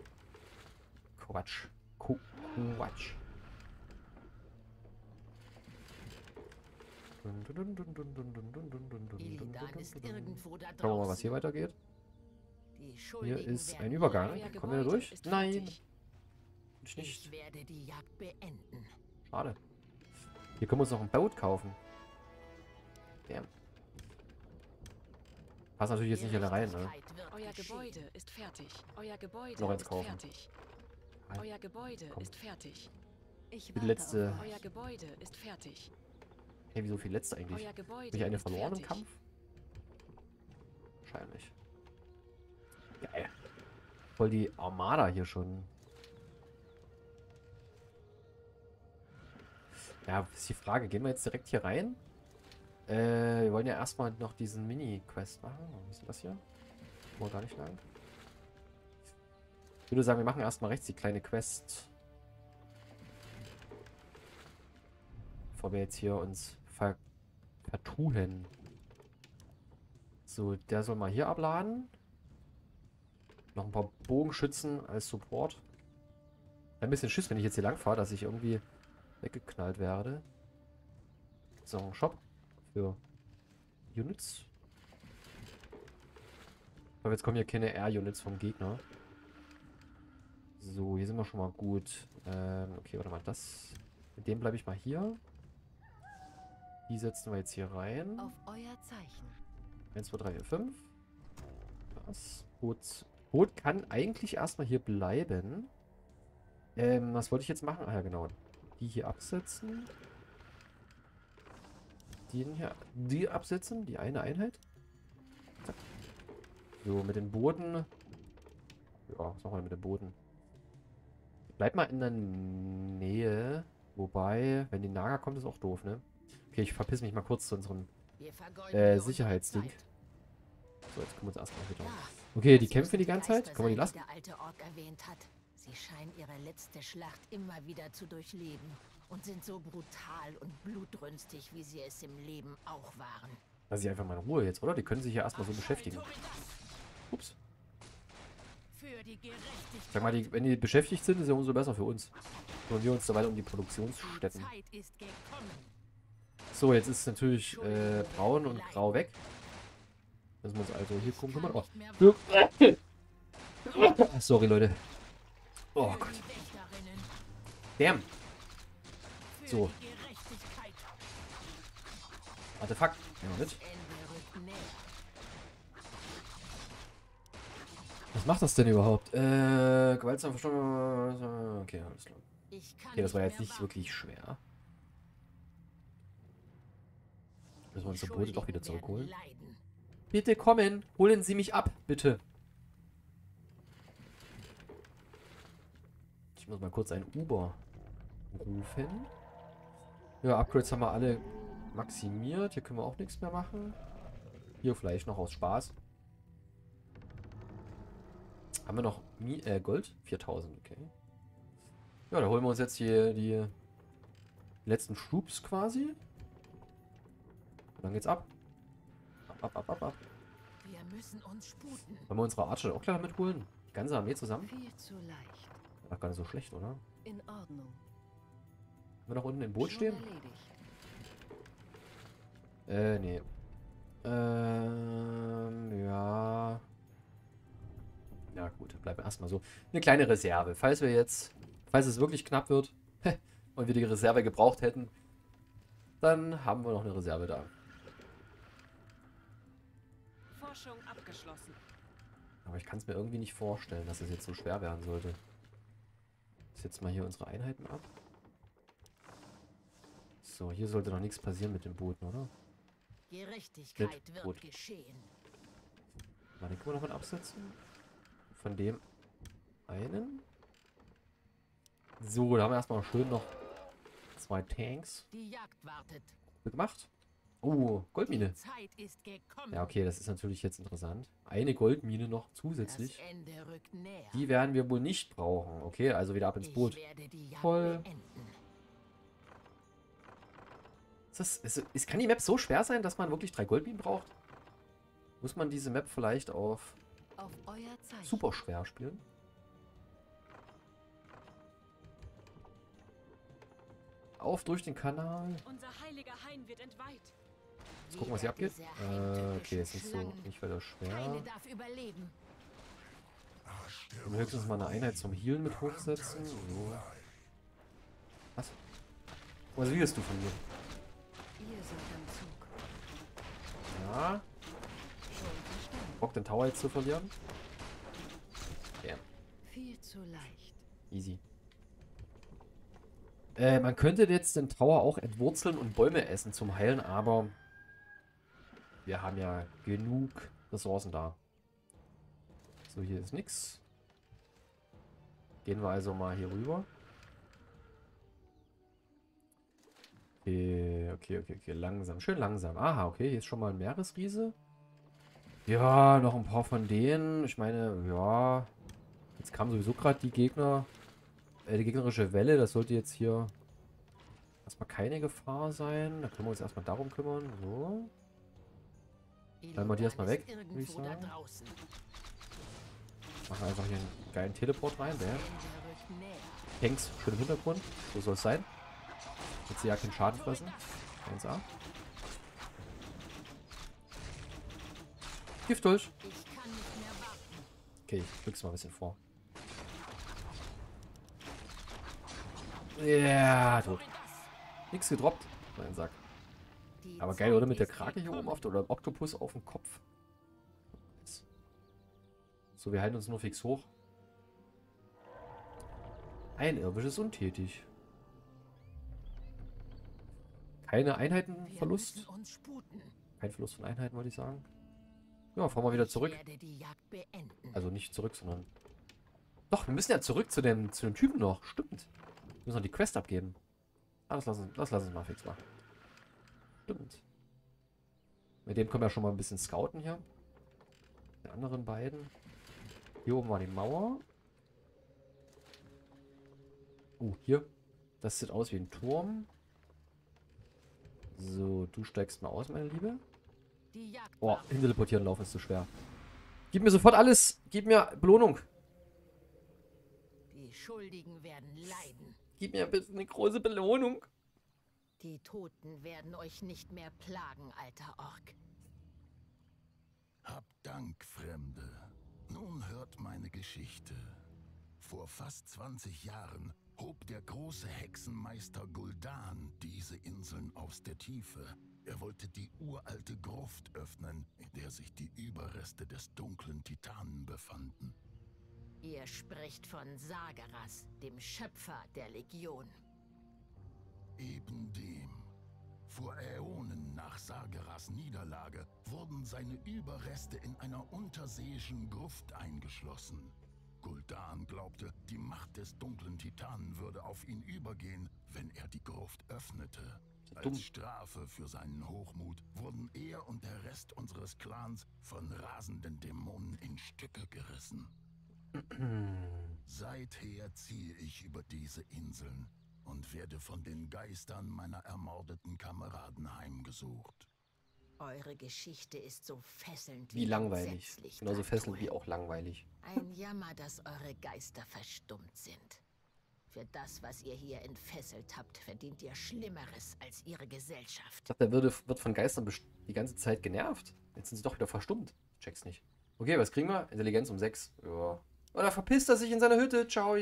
Quatsch. Quatsch. Illidan ist irgendwo da Schauen wir mal, was hier weitergeht. Hier ist ein Übergang. Kommen wir da durch? Nein. Ich Ich nicht. werde die Jagd beenden. Schade. Hier können wir uns noch ein Boot kaufen. Damn. Passt natürlich jetzt nicht alle rein, ne? Euer. Gebäude ist fertig. Euer Gebäude Noch eins ist kaufen. fertig. Euer Gebäude Komm. ist fertig. Ich Die letzte- Euer. Gebäude ist fertig. Hey, wieso viel letzte eigentlich? Habe ich eine verloren im. Kampf? Wahrscheinlich. Geil. Voll die Armada hier schon. Ja, ist die Frage, gehen wir jetzt direkt hier rein? Äh, wir wollen ja erstmal noch diesen Mini-Quest machen. Was ist das hier? Wo gar nicht lang. Ich würde sagen, wir machen erstmal rechts die kleine Quest. Bevor wir jetzt hier uns vertun. So, der soll mal hier abladen. Noch ein paar Bogenschützen als Support. Ein bisschen Schiss, wenn ich jetzt hier lang fahre, dass ich irgendwie weggeknallt werde. So, ein Shop für Units. Aber jetzt kommen hier keine Air-Units vom Gegner. So, hier sind wir schon mal gut. Ähm, okay, warte mal, das... Mit dem bleibe ich mal hier. Die setzen wir jetzt hier rein. Auf euer Zeichen. 1, 2, 3, 4, 5. Das Boot, Boot kann eigentlich erstmal hier bleiben. Ähm, was wollte ich jetzt machen? Ah ja, genau. Die hier absetzen. Den hier, die absetzen, die eine Einheit. Zack. So, mit den Booten. Ja, was machen wir mit den Booten? Bleibt mal in der Nähe. Wobei, wenn die Naga kommt, ist auch doof, ne? Okay, ich verpiss mich mal kurz zu unserem Äh, Sicherheitsding. So, jetzt können wir uns erstmal wieder. Ja, Okay, die kämpfen die ganze Zeit. Können wir die lassen? Der alte Ork erwähnt hat. Sie scheinen ihre letzte Schlacht immer wieder zu durchleben und sind so brutal und blutrünstig, wie sie es im Leben auch waren. Lass sie einfach mal in Ruhe jetzt, oder? Die können sich ja erstmal so beschäftigen. Ups. Die. Sag mal, die, wenn die beschäftigt sind, ist ja umso besser für uns. Kümmern wir uns dabei um die Die Produktionsstätten. Zeit ist gekommen. So, jetzt ist natürlich äh, braun und grau weg. Müssen wir uns also hier gucken. Kann Oh. *laughs* Sorry, Leute. Oh Gott. Damn. So. Warte, fuck. Ja, mit. Was macht das denn überhaupt? Äh, gewaltsam verstorben. Okay, alles klar. Okay, das war jetzt nicht wirklich schwer. Müssen wir unsere Boote doch wieder zurückholen. Bitte kommen, holen Sie mich ab, bitte. Ich muss mal kurz ein Uber rufen. Ja, Upgrades haben wir alle maximiert. Hier können wir auch nichts mehr machen. Hier vielleicht noch aus Spaß. Haben wir noch Mi äh, Gold? 4000, okay. Ja, da holen wir uns jetzt hier die letzten Troops quasi. Und dann geht's ab. Ab, ab, ab, ab, ab. Wir müssen uns sputen. Wollen wir unsere Archer auch gleich mitholen? Die ganze Armee zusammen? Viel zu leicht. War gar nicht so schlecht, oder? In Ordnung. Haben wir noch unten im Boot stehen? Äh, nee. Ähm, ja. Ja gut, bleiben wir erstmal so. Eine kleine Reserve. Falls wir jetzt, falls es wirklich knapp wird *laughs* und wir die Reserve gebraucht hätten, dann haben wir noch eine Reserve da. Forschung abgeschlossen. Aber ich kann es mir irgendwie nicht vorstellen, dass es jetzt so schwer werden sollte. Ich setze mal hier unsere Einheiten ab. So, hier sollte noch nichts passieren mit dem Booten, oder? Gerechtigkeit Mit wird Boot. geschehen. Mal den können wir noch mal absetzen. Von dem einen. So, da haben wir erstmal schön noch zwei Tanks Die Jagd wartet. gemacht. Oh, Goldmine. Ja, okay, das ist natürlich jetzt interessant. Eine Goldmine noch zusätzlich. Die werden wir wohl nicht brauchen. Okay, also wieder ab ins Boot. Voll. Ist das, ist, ist, kann die Map so schwer sein, dass man wirklich drei Goldminen braucht? Muss man diese Map vielleicht auf Auf super schwer spielen? Auf durch den Kanal. Unser heiliger Hain wird entweiht. Jetzt gucken, was hier abgeht. Äh, okay, es ist so nicht weiter schwer. Können höchstens mal eine Einheit zum Healen mit hochsetzen. So. Was? Was willst du von mir? Ja. Bock den Tower jetzt zu verlieren? Bam. Viel zu leicht. Easy. Äh, man könnte jetzt den Tower auch entwurzeln und Bäume essen zum Heilen, aber wir haben ja genug Ressourcen da. So, hier ist nix. Gehen wir also mal hier rüber. Okay, okay, okay, okay, langsam, schön langsam. Aha, okay, hier ist schon mal ein Meeresriese. Ja, noch ein paar von denen. Ich meine, ja, jetzt kamen sowieso gerade die Gegner äh, die gegnerische Welle, das sollte jetzt hier erstmal keine Gefahr sein. Da können wir uns erstmal darum kümmern. So. Bleiben wir die erstmal weg, würde ich sagen. Machen einfach hier einen geilen Teleport rein. Der. Tanks schön im Hintergrund. So soll es sein. Jetzt sie ja keinen Schaden fressen. 1A. Gift durch. Okay, ich drück's mal ein bisschen vor. Ja, tot. Nix gedroppt. Mein Sack. Die Aber geil, oder? Mit der Krake hier oben auf der, oder dem Oktopus auf dem Kopf. So, wir halten uns nur fix hoch. Ein Irrwisch ist untätig. Keine Einheitenverlust. Kein Verlust von Einheiten, wollte ich sagen. Ja, fahren wir wieder zurück. Also nicht zurück, sondern... Doch, wir müssen ja zurück zu dem, zu dem Typen noch. Stimmt. Wir müssen noch die Quest abgeben. Ah, das lassen, das lassen wir mal fix machen. Stimmt. Mit dem können wir schon mal ein bisschen scouten hier. Die anderen beiden. Hier oben war die Mauer. Uh, hier. Das sieht aus wie ein Turm. So, du steigst mal aus, meine Liebe. Oh, wartet. hinteleportieren laufen ist zu schwer. Gib mir sofort alles. Gib mir Belohnung. Die Schuldigen werden leiden. Gib mir bitte eine große Belohnung. Die Toten werden euch nicht mehr plagen, alter Ork. Hab Dank, Fremde. Nun hört meine Geschichte. Vor fast 20 Jahren hob der große Hexenmeister Gul'dan diese Inseln aus der Tiefe. Er wollte die uralte Gruft öffnen, in der sich die Überreste des dunklen Titanen befanden. Ihr spricht von Sageras, dem Schöpfer der Legion. Eben dem. Vor Äonen nach Sageras Niederlage wurden seine Überreste in einer unterseeischen Gruft eingeschlossen. Gul'dan glaubte, die Macht des dunklen Titanen würde auf ihn übergehen, wenn er die Gruft öffnete. Als Strafe für seinen Hochmut wurden er und der Rest unseres Clans von rasenden Dämonen in Stücke gerissen. *clears throat* Seither ziehe ich über diese Inseln und werde von den Geistern meiner ermordeten Kameraden heimgesucht. Eure Geschichte ist so fesselnd Wie langweilig. entsetzlich, Genauso fesselnd wie auch langweilig. Ein Jammer, dass eure Geister verstummt sind. Für das, was ihr hier entfesselt habt, verdient ihr Schlimmeres als ihre Gesellschaft. Ich dachte, der würde, wird von Geistern die ganze Zeit genervt. Jetzt sind sie doch wieder verstummt. Check's nicht. Okay, was kriegen wir? Intelligenz um 6. Ja. Oder verpisst er sich in seine Hütte. Ciao,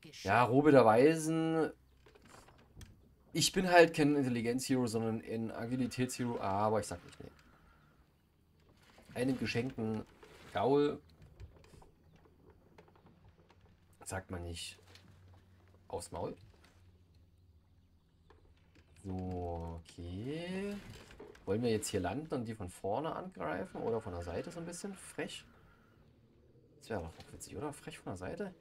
geschehen. Ja, Robe der Weisen. Ich bin halt kein Intelligenz-Hero, sondern ein Agilitäts-Hero. Aber ich sag nicht, nee. Einen geschenkten Gaul sagt man nicht aufs Maul. So, okay. Wollen wir jetzt hier landen und die von vorne angreifen oder von der Seite so ein bisschen frech? Das wäre doch witzig, oder? Frech von der Seite?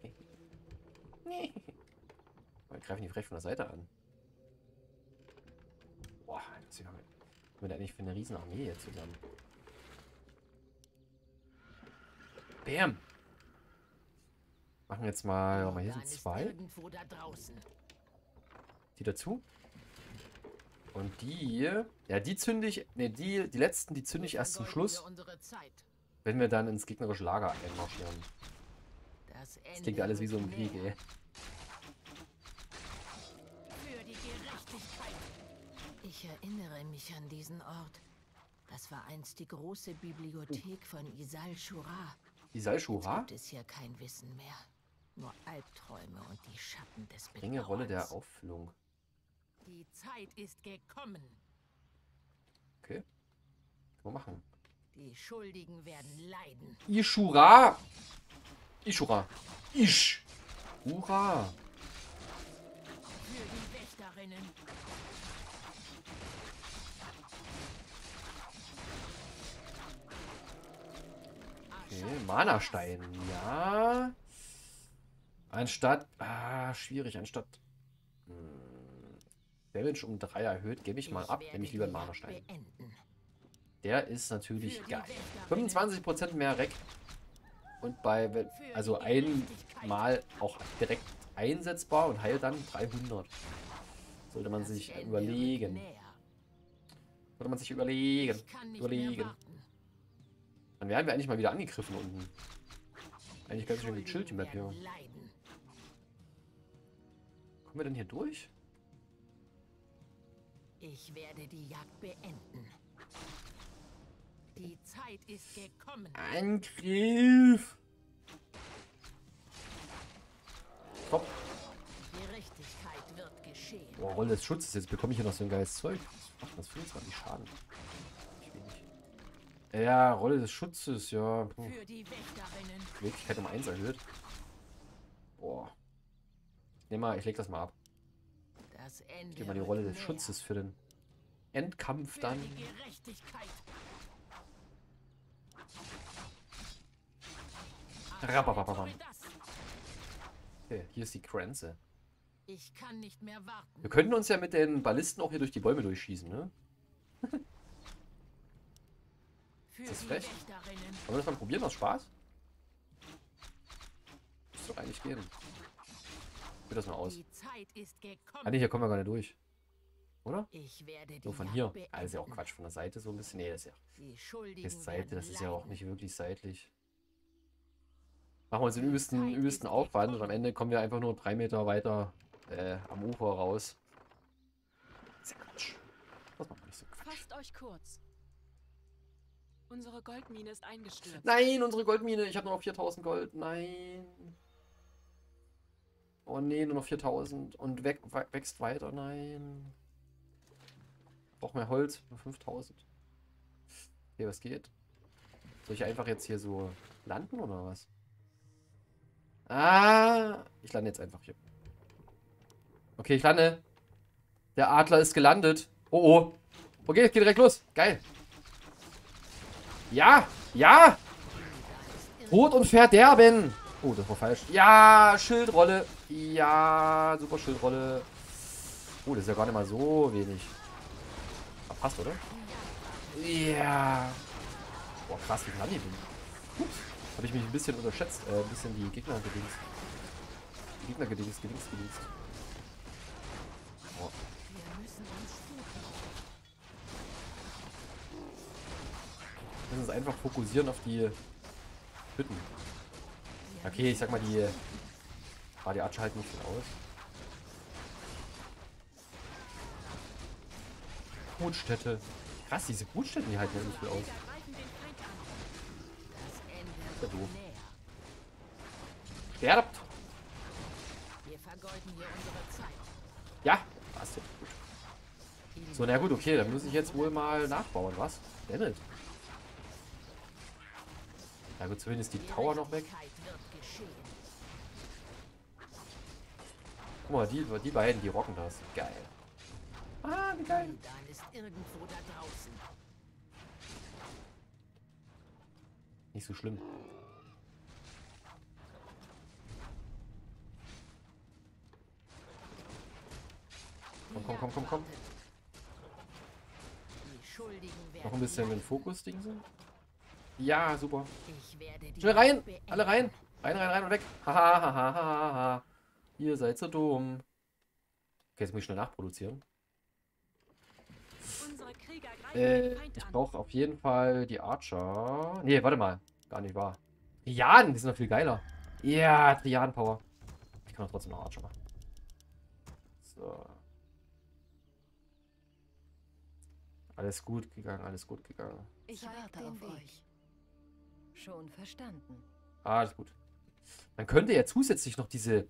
Wir greifen die frech von der Seite an. Boah, das haben wir denn eigentlich für eine riesen Armee jetzt zusammen? Bam! Machen jetzt mal, mal hier sind zwei. Da. Die dazu. Und die, ja, die zünde ich, ne, die, die letzten, die zünde ich erst zum Schluss, wir. Wenn wir dann ins gegnerische Lager einmarschieren. Das, Das klingt alles wie so ein Krieg, ey. Für die Gerechtigkeit. Ich erinnere mich an diesen Ort. Das war einst die große Bibliothek von Isal Shura. Isal Jetzt Shura? gibt es hier kein Wissen mehr. Nur Albträume und die Schatten des Enge Rolle der Bedauerns. Auffüllung. Die Zeit ist gekommen. Okay. Können wir machen. Die Schuldigen werden leiden. Ishura! Ishura! Ish! Hurra! Für die Wächterinnen. Okay, Mana-Stein, ja. Anstatt, ah, schwierig, anstatt hm, Damage um 3 erhöht, gebe ich mal ab, werde nehme ich lieber einen Mana-Stein. beenden. Der ist natürlich geil. Wächterinnen. 25% mehr Rec. Und bei, also einmal auch direkt einsetzbar und heilt dann 300. Sollte man sich überlegen. Sollte man sich überlegen. Überlegen. Dann werden wir eigentlich mal wieder angegriffen unten. Eigentlich ganz schön gechillt, die Map hier. Kommen wir denn hier durch? Ich werde die Jagd beenden. Die Zeit ist gekommen. Angriff! Top. Gerechtigkeit wird geschehen. Boah, Rolle des Schutzes. Jetzt bekomme ich hier noch so ein geiles Zeug. Was macht das 25 Schaden? Ja, Rolle des Schutzes, ja. Puh. Für die. Wirklichkeit um 1 erhöht. Boah. Ich nehme mal, ich leg das mal ab. Das Ende Ich mal die Rolle des. Schutzes für den Endkampf Für dann. Das. Okay, hier ist die Grenze. Ich kann nicht mehr warten. Wir könnten uns ja mit den Ballisten auch hier durch die Bäume durchschießen, ne? Für das frech? Wollen wir das mal probieren aus Spaß? Müsste doch eigentlich gehen. Ich das mal aus. Ist. Ah ne, hier kommen wir gar nicht durch. Oder? Nur von hier. ist ja auch Quatsch. Von der Seite so ein bisschen. Nee, das ist ja. Ist Seite, das ist ja auch nicht wirklich seitlich. Machen wir uns den übelsten, übelsten Aufwand und am Ende kommen wir einfach nur drei Meter weiter äh, am Ufer raus. Das ist ja Quatsch. Das macht man nicht so Quatsch. Fasst euch kurz. Unsere Goldmine ist eingestürzt. Nein, unsere Goldmine. Ich habe nur noch 4000 Gold. Nein. Oh nee, nur noch 4000. Und weg, we- wächst weiter. Nein. Brauch mehr Holz. Nur 5000. Okay, was geht? Soll ich einfach jetzt hier so landen oder was? Ah, ich lande jetzt einfach hier. Okay, ich lande. Der Adler ist gelandet. Oh, oh. Okay, es geht direkt los. Geil. Ja, ja. Tod und Verderben. Oh, das war falsch. Ja, Schildrolle. Ja, super Schildrolle. Oh, das ist ja gar nicht mal so wenig. Ah, passt, oder? Ja. Boah, krass, wie knapp ich bin. Ups. Habe ich mich ein bisschen unterschätzt. Äh, ein bisschen die Gegner gedingst. Die Gegner gedingst, gedingst, gedingst. Oh. Müssen uns einfach fokussieren auf die Hütten. Okay, ich sag mal, die Ah, die Archer halten nicht viel aus. Brutstätte. Krass, diese Brutstätten, die halten ja nicht viel aus. Ja, näher. Sterbt! Wir vergeuden hier unsere Zeit. Ja, passt jetzt gut. So, na gut, okay, dann muss ich jetzt wohl mal nachbauen, was? Dammit. Na gut, zumindest die Tower noch weg. Guck mal, die, die beiden, die rocken das. Geil. Ah, wie geil. Dan ist irgendwo da draußen. So schlimm. Komm, komm, komm, komm, komm. Noch ein bisschen den. Fokus-Ding sind. Ja, super. Schnell rein! Alle rein! Rein, rein, rein und weg! Haha, haha, haha, haha. Ihr seid so dumm. Okay, jetzt muss ich schnell nachproduzieren. Äh, ich brauche auf jeden Fall die Archer. Nee, warte mal. Gar nicht wahr. Triaden, die sind noch viel geiler. Ja, Triaden-Power. Ich kann doch trotzdem noch Archer machen. So. Alles gut gegangen, alles gut gegangen. Ich warte auf euch. Schon verstanden. Ah, alles gut. Man könnte ja zusätzlich noch diese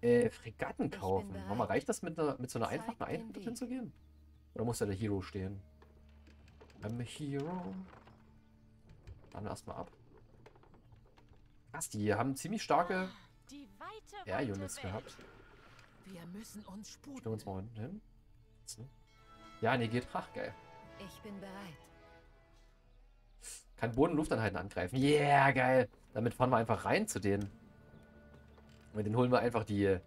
äh, Fregatten kaufen. Mama, reicht das mit, einer, mit so einer Zeig einfachen Einheit hinzugehen? Oder muss da der Hero stehen? I'm a Hero. Dann erstmal ab. Krass, die haben ziemlich starke Die weite, Air-Units gehabt. Wir müssen uns sputen. Stellen wir uns mal unten hin. Ne? Ja, nee, geht. Ach, geil. Ich bin bereit. Kann Boden- und Lufteinheiten angreifen. Yeah, geil. Damit fahren wir einfach rein zu denen. Und den holen wir einfach die.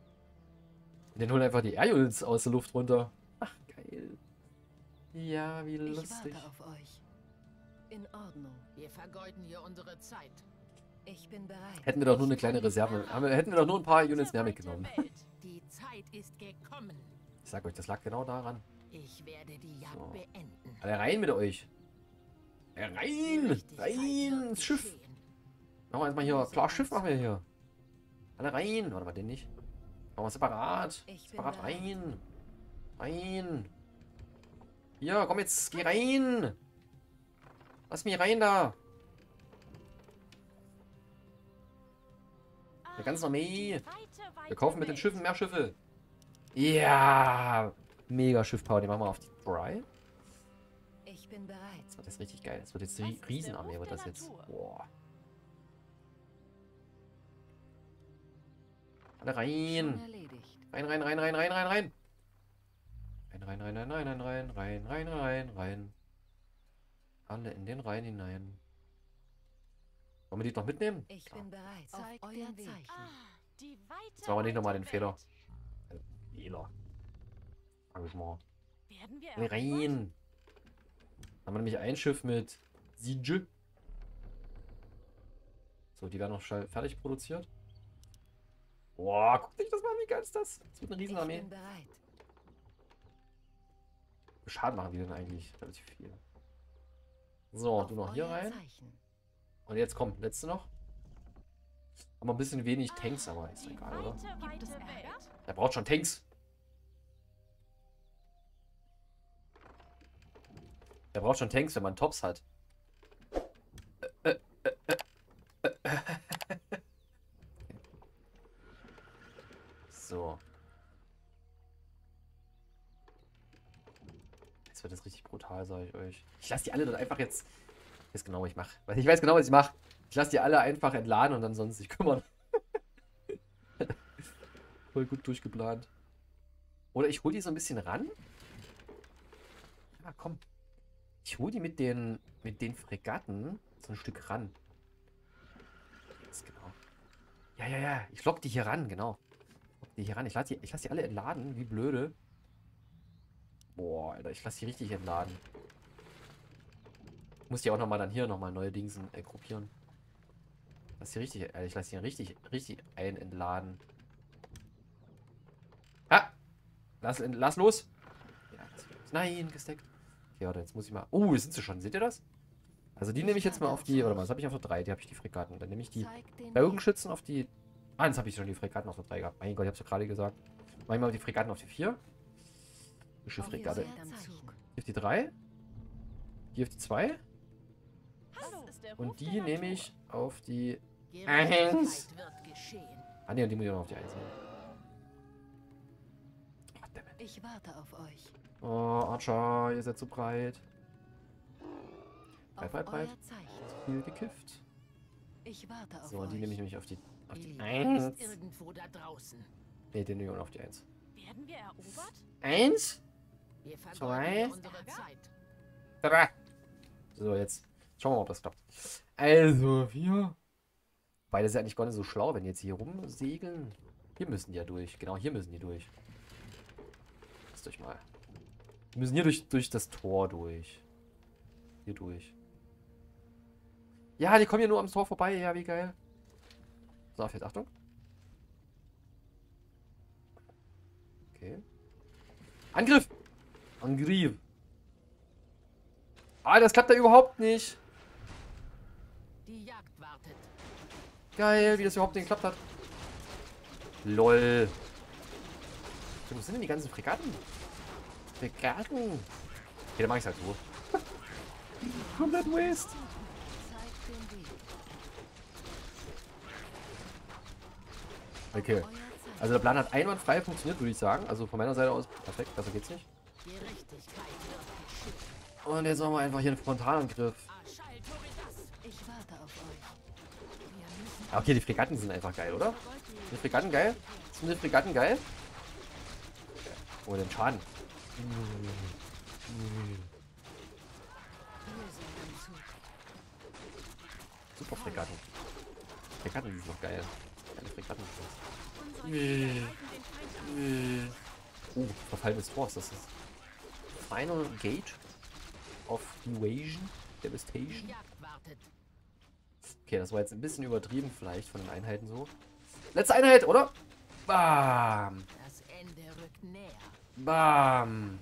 Den holen einfach die Air-Units aus der Luft runter. Ach, geil. Ja, wie Ich lustig. warte auf euch. In Ordnung. Wir vergeuden hier unsere Zeit. Ich bin bereit. Hätten wir doch nur eine kleine Reserve. Hätten wir doch nur ein paar Units mehr mitgenommen. Welt. Die Zeit ist gekommen. Ich sag euch, das lag genau daran. Ich werde die Jagd So. beenden. Alle rein mit euch. Rein! Rein ins Schiff! Machen wir erstmal hier. Klar, Schiff machen wir hier. Alle rein. Warte mal, den nicht. Machen wir separat. Separat rein. Rein. Hier, komm jetzt. Geh rein. Lass mich rein da. Der ganzen Armee. Wir kaufen mit den. Schiffen mehr Schiffe. Ja. Mega Schiffpower. Die machen wir auf die Dry. Ich bin bereit. Das wird jetzt richtig geil. Das wird jetzt der Riesenarmee, wird das jetzt. Boah. Alle rein. Rein, rein, rein, rein, rein, rein, rein. Rein, rein, rein, rein, rein, rein, rein, rein, rein, rein, rein. Alle in den Rhein hinein. Wollen wir die noch mitnehmen? Ich Klar. bin bereit. Zeig auf Weg. Zeichen. Ah, Jetzt machen wir nicht nochmal den Fehler. Fehler. Sag ich mal. Werden wir rein. Haben wir nämlich ein Schiff mit Siege. So, die werden noch schnell fertig produziert. Boah, guck dich das mal, wie geil ist das? Das wird eine Riesenarmee. Schaden machen die denn eigentlich? Relativ viel. So, auf du noch hier rein. Zeichen. Und jetzt kommt, letzte noch. Haben wir ein bisschen wenig Tanks, aber ist egal, oder? Der braucht schon Tanks. Der braucht schon Tanks, wenn man Tops hat. Äh, äh, äh, äh, äh. So. Jetzt wird das richtig brutal, sage ich euch. Ich lasse die alle dann einfach jetzt. Ich weiß genau, was ich mache. Ich weiß genau, was ich mache. Ich lasse die alle einfach entladen und dann sonst sich kümmern. *laughs* Voll gut durchgeplant. Oder ich hole die so ein bisschen ran. Ja, komm. Ich hole die mit den, mit den Fregatten so ein Stück ran. Ganz genau. Ja, ja, ja. Ich lock die hier ran, genau. Lock die hier ran. Ich lasse die, ich lass die alle entladen, wie blöde. Boah, Alter, ich lasse die richtig entladen. Muss die auch nochmal dann hier nochmal neue Dingsen äh, gruppieren. Lass die richtig, äh, ich lasse die richtig, richtig ein entladen. Ah! Lass, lass los! Ja, lass los. Nein, gesteckt. Okay, warte, jetzt muss ich mal. Oh, sind sie schon. Seht ihr das? Also die nehme ich jetzt mal auf die. Mal, das habe ich auf der 3. Die habe ich die Fregatten. Dann nehme ich die. Bogenschützen auf die Ah, jetzt habe ich schon die Fregatten auf der 3 gehabt. Mein Gott, ich habe es ja gerade gesagt. Mach ich mal die Fregatten auf die 4. Frische Fregatte. Ihr seid am Zug. Hier auf die 3. Hier auf die 2. Hallo. ist der Ruf Und die nehme ich auf die... Gerechtigkeit Eins. wird geschehen. Ah ne, und die muss ich auch noch auf die 1 nehmen. Oh. Ich warte auf euch. Oh, Archer, ihr seid so breit. Breit, breit, breit. Viel gekifft. Ich warte auf So, und euch. die nehme ich nämlich auf die, auf die Illidan 1. ist irgendwo da draußen. Ne, den nehme ich auch auf die 1. Werden wir erobert? 1, Wir Zwei. 3. So, jetzt schauen wir mal, ob das klappt. Also, 4. Beide sind ja nicht gar nicht so schlau, wenn die jetzt hier rumsegeln. Hier müssen die ja durch. Genau, hier müssen die durch. Lasst euch mal. Die müssen hier durch, durch das Tor durch. Hier durch. Ja, die kommen hier nur am Tor vorbei. Ja, wie geil. So, jetzt Achtung. Okay. Angriff! Angriff! Ah, das klappt da überhaupt nicht. Die Jagd wartet. Geil, wie das überhaupt nicht geklappt hat. LOL. So, Wo sind denn die ganzen Fregatten? Fregatten. Okay, dann mach ich's halt so. *laughs* Komplett waste. Okay. Also der Plan hat einwandfrei funktioniert, würde ich sagen. Also von meiner Seite aus perfekt, besser geht's nicht. Und jetzt machen wir einfach hier einen Frontalangriff. Okay, die Fregatten sind einfach geil, oder? Die Fregatten geil? Sind die Fregatten geil? Oh, den Schaden. Super Fregatten. Fregatten sind noch geil. Geile Fregatten. Oh, Verfall des Tors. Das ist Final Gate of Invasion. Devastation. Okay, das war jetzt ein bisschen übertrieben vielleicht von den Einheiten so. Letzte Einheit, oder? Bam. Das Ende rückt näher. Bam.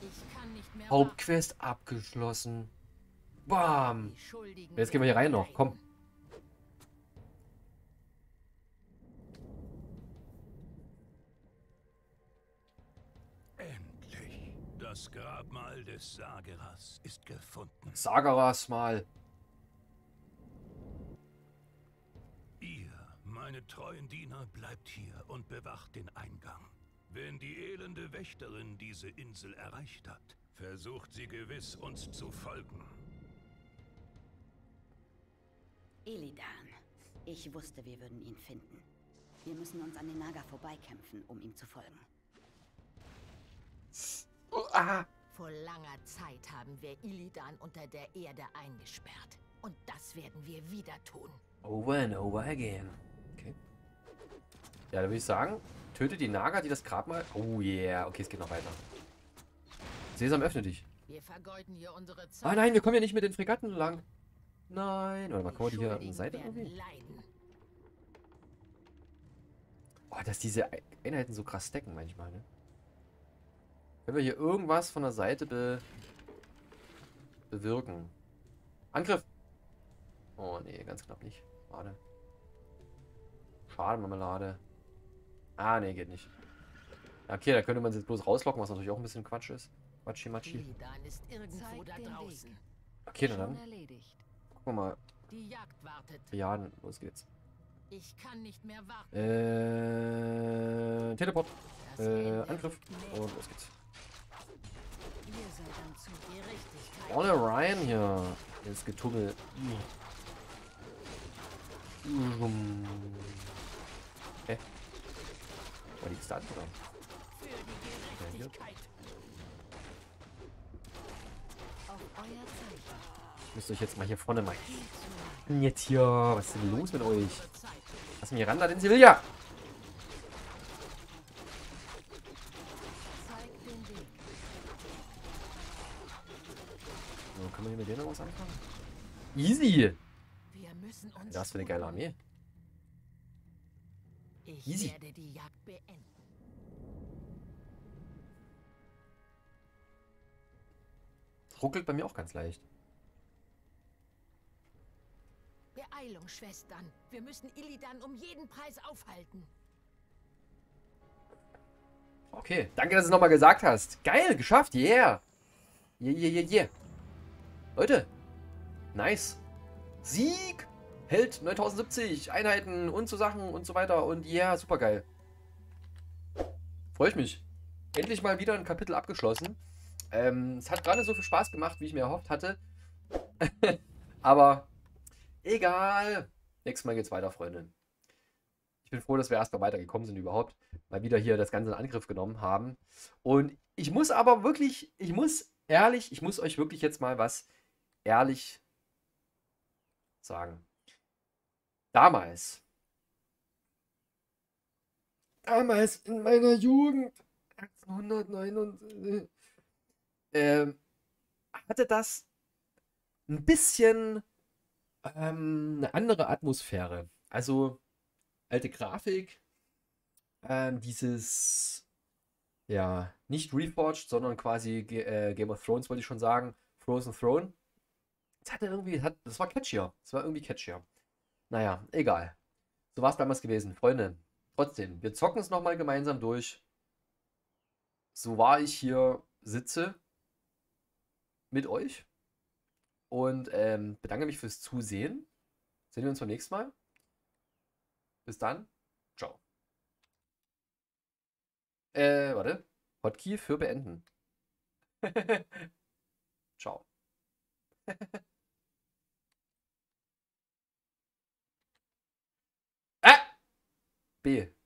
Ich kann nicht mehr Hauptquest abgeschlossen. Bam. Jetzt gehen wir hier rein noch. Komm. Endlich. Das Grabmal des Sageras ist gefunden. Sagaras mal. Meine treuen Diener, bleibt hier und bewacht den Eingang. Wenn die elende Wächterin diese Insel erreicht hat, versucht sie gewiss, uns zu folgen. Illidan. Ich wusste, wir würden ihn finden. Wir müssen uns an den Naga vorbeikämpfen, um ihm zu folgen. Oh, ah. Vor langer Zeit haben wir Illidan unter der Erde eingesperrt. Und das werden wir wieder tun. Over and over again. Okay. Ja, da würde ich sagen, töte die Naga, die das Grabmal... Oh yeah. Okay, es geht noch weiter. Sesam, öffne dich. Wir vergeuden hier unsere Zeit. Ah nein, wir kommen ja nicht mit den Fregatten lang. Nein. Warte mal, kann man die hier an der Seite irgendwie? Oh, dass diese Ei- Einheiten so krass decken manchmal, ne? Können wir hier irgendwas von der Seite be bewirken? Angriff! Oh nee, ganz knapp nicht. Schade. Schade, Marmelade. Ah, nee, geht nicht. Ja, Okay, da könnte man sie jetzt bloß rauslocken, was natürlich auch ein bisschen Quatsch ist. Quatschi Matschi. Illidan ist irgendwo Zeigt da den Weg. draußen. Okay, dann. erledigt. Gucken wir mal. Die Jagd wartet. Bejahen, los geht's. Ich kann nicht mehr warten. Äh, Teleport. Äh, Angriff. Und los geht's. Ohne Ryan hier ins Getummel. Hä? War die gestartet oder? Für die Gerechtigkeit. Auf euer Zeichen. Müsst ihr euch jetzt mal hier vorne mal. Jetzt hier. Was ist denn los mit euch? Lass mich ran, da den Sevilla. Zeigt den Weg. So, können wir hier mit denen noch was anfangen? Easy. Wir müssen uns. Da hast du eine geile Armee. Ich Easy. werde die Jagd beenden. Ruckelt bei mir auch ganz leicht. Beeilung, Schwestern. Wir müssen Illidan um jeden Preis aufhalten. Okay, danke, dass du es nochmal gesagt hast. Geil, geschafft, yeah. Yeah, yeah, yeah, yeah. Leute, nice. Sieg, Held 9070, Einheiten und so Sachen und so weiter. Und yeah, super geil. Freue ich mich. Endlich mal wieder ein Kapitel abgeschlossen. Ähm, es hat gerade so viel Spaß gemacht, wie ich mir erhofft hatte. *laughs* Aber egal. Nächstes Mal geht's weiter, Freunde. Ich bin froh, dass wir erstmal weitergekommen sind überhaupt. Mal wieder hier das Ganze in Angriff genommen haben. Und ich muss aber wirklich, ich muss ehrlich, ich muss euch wirklich jetzt mal was ehrlich sagen. Damals. Damals in meiner Jugend. 1809 ähm, hatte das ein bisschen ähm, eine andere Atmosphäre. Also alte Grafik, ähm, dieses, ja, nicht Reforged, sondern quasi G äh, Game of Thrones, wollte ich schon sagen, Frozen Throne. Das hatte irgendwie, das war catchier. Das war irgendwie catchier. Naja, egal. So war es damals gewesen. Freunde, trotzdem, wir zocken es nochmal gemeinsam durch. So war ich hier sitze mit euch und ähm, bedanke mich fürs Zusehen. Sehen wir uns beim nächsten Mal. Bis dann. Ciao. Äh, warte. Hotkey für beenden. *laughs* Ciao. *laughs* ah! B.